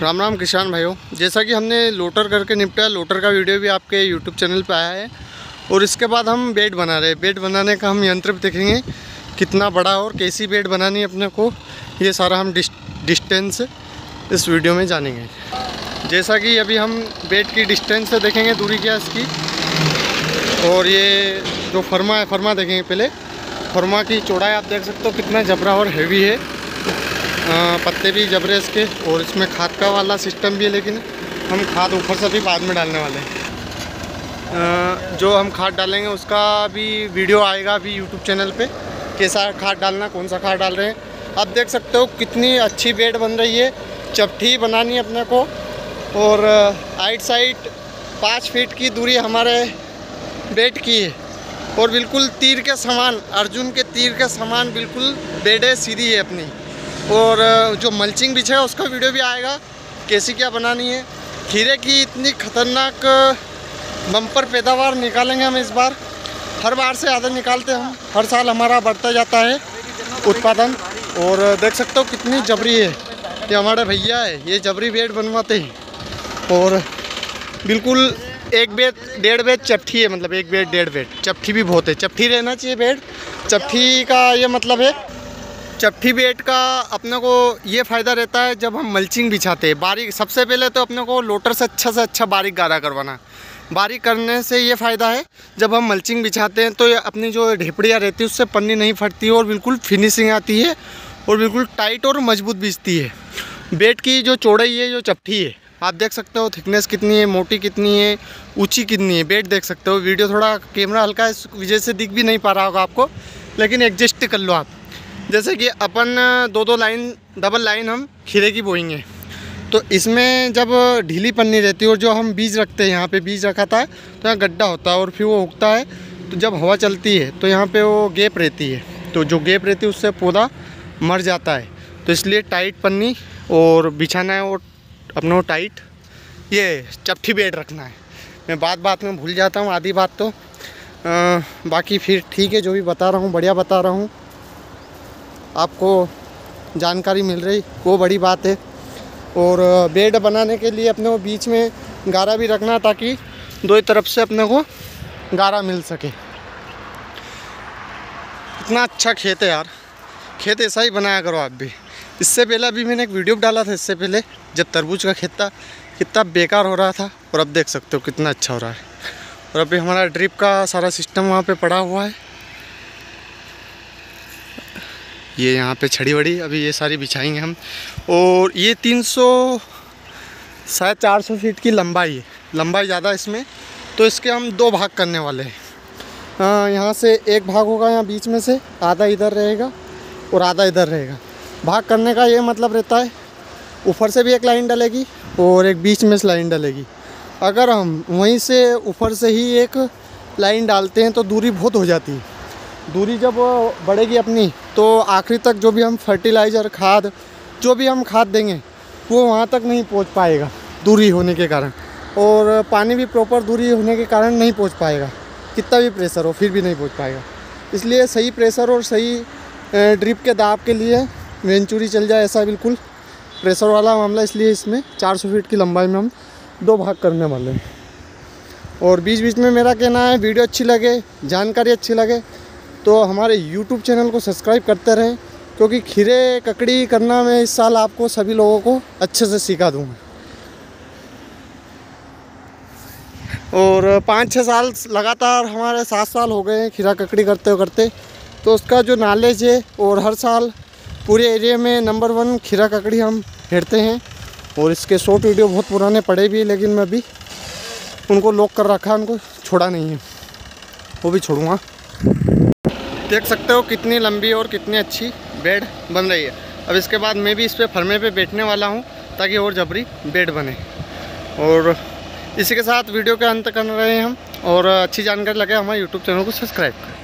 राम राम किसान भाइयों, जैसा कि हमने लोटर करके निपटाया, लोटर का वीडियो भी आपके यूट्यूब चैनल पर आया है। और इसके बाद हम बेड बना रहे हैं। बेड बनाने का हम यंत्र भी देखेंगे, कितना बड़ा और कैसी बेड बनानी है अपने को। ये सारा हम डिस्टेंस इस वीडियो में जानेंगे। जैसा कि अभी हम बेड की डिस्टेंस से देखेंगे दूरी क्या इसकी और ये जो फर्मा है, फर्मा देखेंगे पहले। फर्मा की चौड़ाई आप देख सकते हो, कितना जबरा और हैवी है। पत्ते भी जबरे इसके और इसमें खाद का वाला सिस्टम भी है, लेकिन हम खाद ऊपर से भी बाद में डालने वाले हैं। जो हम खाद डालेंगे, उसका भी वीडियो आएगा अभी यूट्यूब चैनल पे, कैसा खाद डालना, कौन सा खाद डाल रहे हैं। आप देख सकते हो कितनी अच्छी बेड बन रही है चपठी बनानी है अपने को। और आइट साइड पाँच फीट की दूरी हमारे बेड की है। और बिल्कुल तीर के समान, अर्जुन के तीर के समान बिल्कुल बेडें सीधी है अपनी। और जो मल्चिंग बिछा है, उसका वीडियो भी आएगा, कैसी क्या बनानी है। खीरे की इतनी ख़तरनाक बम्पर पैदावार निकालेंगे हम इस बार। हर बार से ज़्यादा निकालते हम। हर साल हमारा बढ़ता जाता है उत्पादन। और देख सकते हो कितनी जबरी है। ये हमारे भैया है, ये जबरी बेड बनवाते हैं। और, बिल्कुल एक बेड, डेढ़ बेड चपठी है मतलब एक बेड, डेढ़ बेड। चपठी भी बहुत है। चपठी रहना चाहिए बेड। चपठी का ये मतलब है चट्ठी बेट का अपने को ये फ़ायदा रहता है जब हम मल्चिंग बिछाते हैं। बारीक, सबसे पहले तो अपने को लोटर से अच्छा से अच्छा बारीक गारा करवाना। बारीक करने से ये फ़ायदा है, जब हम मल्चिंग बिछाते हैं तो अपनी जो ढेपड़ियाँ रहती है, उससे पन्नी नहीं फटती और बिल्कुल फिनिशिंग आती है और बिल्कुल टाइट और मज़बूत बिछती है। बेट की जो चौड़ाई है, जो चपठी है, आप देख सकते हो थिकनेस कितनी है, मोटी कितनी है, ऊँची कितनी है। बेट देख सकते हो, वीडियो थोड़ा कैमरा हल्का इस वजह से दिख भी नहीं पा रहा होगा आपको, लेकिन एडजस्ट कर लो आप। जैसे कि अपन दो दो लाइन डबल लाइन हम खीरे की बोएँगे। तो इसमें जब ढीली पन्नी रहती है और जो हम बीज रखते हैं यहाँ पे बीज रखा था तो यहाँ गड्ढा होता है और फिर वो उगता है। तो जब हवा चलती है तो यहाँ पे वो गैप रहती है। तो जो गैप रहती है उससे पौधा मर जाता है। तो इसलिए टाइट पन्नी और बिछाना है और अपना टाइट ये चपठी बेड रखना है। मैं बात बात में भूल जाता हूँ आधी बात तो। आ, बाकी फिर ठीक है जो भी बता रहा हूँ बढ़िया बता रहा हूँ। आपको जानकारी मिल रही, वो बड़ी बात है। और बेड बनाने के लिए अपने को बीच में गारा भी रखना ताकि दो ही तरफ़ से अपने को गारा मिल सके। इतना अच्छा खेत है यार। खेत ऐसा ही बनाया करो आप भी। इससे पहले अभी मैंने एक वीडियो डाला था, इससे पहले जब तरबूज का खेत था, कितना बेकार हो रहा था और अब देख सकते हो कितना अच्छा हो रहा है। और अभी हमारा ड्रिप का सारा सिस्टम वहाँ पे पड़ा हुआ है। ये यहाँ पे छड़ी वड़ी अभी ये सारी बिछाएँगे हम। और ये 300 शायद 400 फीट की लंबाई है। लंबाई ज़्यादा इसमें। तो इसके हम दो भाग करने वाले हैं। हाँ यहाँ से एक भाग होगा यहाँ बीच में से, आधा इधर रहेगा और आधा इधर रहेगा। भाग करने का ये मतलब रहता है, ऊपर से भी एक लाइन डलेगी और एक बीच में से लाइन डलेगी। अगर हम वहीं से ऊपर से ही एक लाइन डालते हैं तो दूरी बहुत हो जाती है। दूरी जब बढ़ेगी अपनी तो आखिरी तक जो भी हम फर्टिलाइज़र खाद, जो भी हम खाद देंगे, वो वहाँ तक नहीं पहुँच पाएगा, दूरी होने के कारण। और पानी भी प्रॉपर दूरी होने के कारण नहीं पहुँच पाएगा। कितना भी प्रेशर हो, फिर भी नहीं पहुँच पाएगा। इसलिए सही प्रेशर और सही ड्रिप के दाब के लिए वेंचुरी चल जाए ऐसा बिल्कुल। प्रेशर वाला मामला इसलिए इसमें 400 फीट की लंबाई में हम दो भाग करने वाले हैं। और बीच बीच में मेरा कहना है, वीडियो अच्छी लगे, जानकारी अच्छी लगे तो हमारे यूट्यूब चैनल को सब्सक्राइब करते रहें, क्योंकि खीरे ककड़ी करना मैं इस साल आपको, सभी लोगों को अच्छे से सिखा दूँगा और पाँच छः साल लगातार हमारे सात साल हो गए हैं खीरा ककड़ी करते करते। तो उसका जो नॉलेज है, और हर साल पूरे एरिया में नंबर वन खीरा ककड़ी हम हेरते हैं। और इसके शॉर्ट वीडियो बहुत पुराने पड़े भी हैं, लेकिन मैं अभी उनको लॉक कर रखा उनको छोड़ा नहीं है। वो भी छोड़ूँगा। देख सकते हो कितनी लंबी और कितनी अच्छी बेड बन रही है। अब इसके बाद मैं भी इस पर फरमे पे बैठने वाला हूँ ताकि और जबरी बेड बने। और इसी के साथ वीडियो के अंत कर रहे हैं हम। और अच्छी जानकारी लगे हमारे यूट्यूब चैनल को सब्सक्राइब करें।